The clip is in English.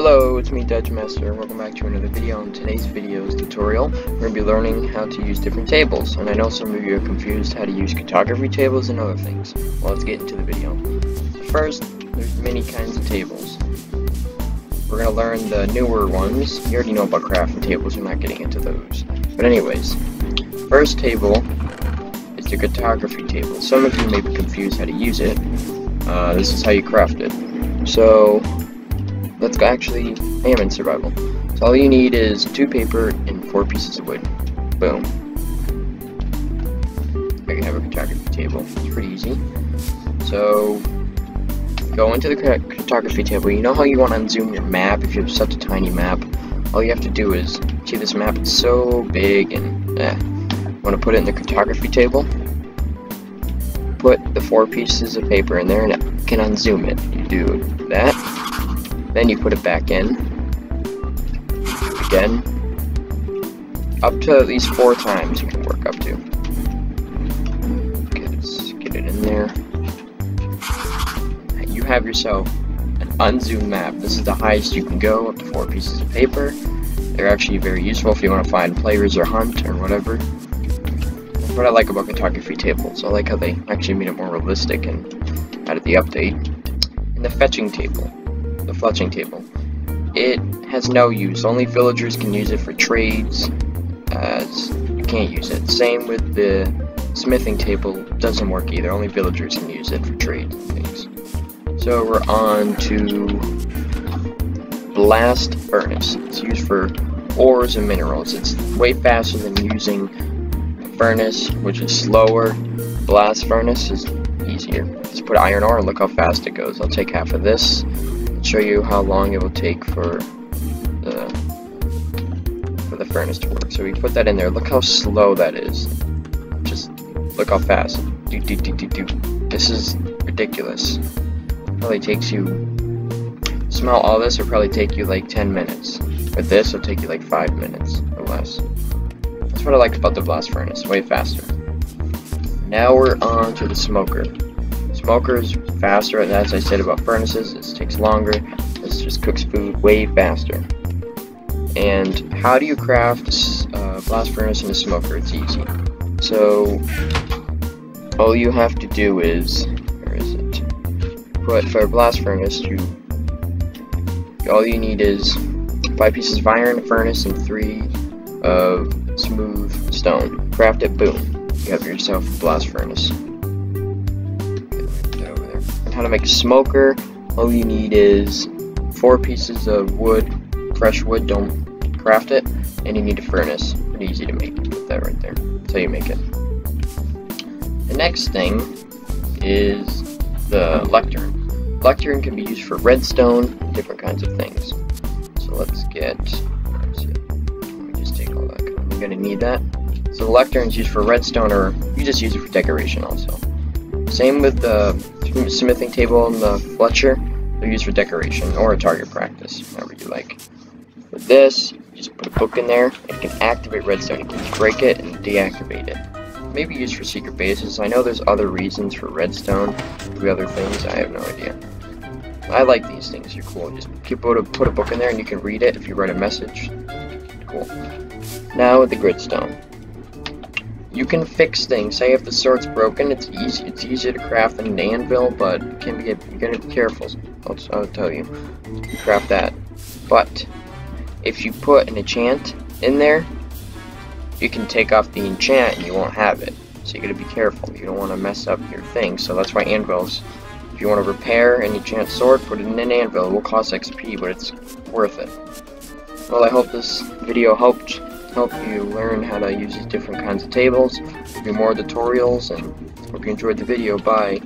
Hello, it's me DudgeMaster. And welcome back to another video. In today's video's tutorial, we're going to be learning how to use different tables. And I know some of you are confused how to use cartography tables and other things. Well, let's get into the video. First, there's many kinds of tables. We're going to learn the newer ones. You already know about crafting tables, we're not getting into those. But anyways, first table is the cartography table. Some of you may be confused how to use it. Uh, this is how you craft it. So, let's go actually, I am in survival. So all you need is two paper and four pieces of wood. Boom. I can have a cartography table. It's pretty easy. So, go into the cartography table. You know how you want to unzoom your map if you have such a tiny map? All you have to do is, see this map, it's so big and, eh. Want to put it in the cartography table? Put the four pieces of paper in there and it can unzoom it. You do that, then you put it back in. Again. Up to at least four times you can work up to. Okay, let's get it in there. You have yourself an unzoomed map. This is the highest you can go, up to four pieces of paper. They're actually very useful if you want to find players or hunt or whatever. What I like about cartography tables. I like how they actually made it more realistic and added the update. And the fetching table the fletching table. It has no use. Only villagers can use it for trades, as you can't use it. Same with the smithing table, doesn't work either. Only villagers can use it for trades and things. So we're on to Blast Furnace. It's used for ores and minerals. It's way faster than using furnace, which is slower. Blast Furnace is easier. Just put iron ore and look how fast it goes. I'll take half of this show you how long it will take for the for the furnace to work. So we put that in there. Look how slow that is. Just look how fast. Do, do, do, do, do. This is ridiculous. Probably takes you smell all this will probably take you like 10 minutes. With this it'll take you like 5 minutes or less. That's what I like about the blast furnace, way faster. Now we're on to the smoker. Smokers faster, and as I said about furnaces, this takes longer. This just cooks food way faster. And how do you craft a uh, blast furnace and a smoker? It's easy. So, all you have to do is, where is it? Put for a blast furnace, you all you need is five pieces of iron, furnace, and three of smooth stone. Craft it, boom. You have yourself a blast furnace how to make a smoker. All you need is four pieces of wood, fresh wood, don't craft it, and you need a furnace. Pretty easy to make. Put that right there. That's how you make it. The next thing is the lectern. Lectern can be used for redstone, different kinds of things. So let's get, let's let me just take all that, I'm gonna need that. So the lectern is used for redstone, or you just use it for decoration also. Same with the smithing table and the Fletcher. They're used for decoration or a target practice, whatever you like. With this, you just put a book in there. It can activate redstone. You can break it and deactivate it. Maybe used for secret bases. I know there's other reasons for redstone. For other things, I have no idea. I like these things. You're cool. Just put a, put a book in there and you can read it if you write a message. Cool. Now with the grindstone. You can fix things. Say if the sword's broken, it's easy. It's easier to craft than an anvil, but it can be. You gotta be careful. I'll, I'll tell you. you. Craft that. But if you put an enchant in there, you can take off the enchant and you won't have it. So you gotta be careful. You don't want to mess up your thing. So that's why anvils. If you want to repair an enchant sword, put it in an anvil. It will cost XP, but it's worth it. Well, I hope this video helped help you learn how to use these different kinds of tables, do more tutorials, and hope you enjoyed the video. Bye.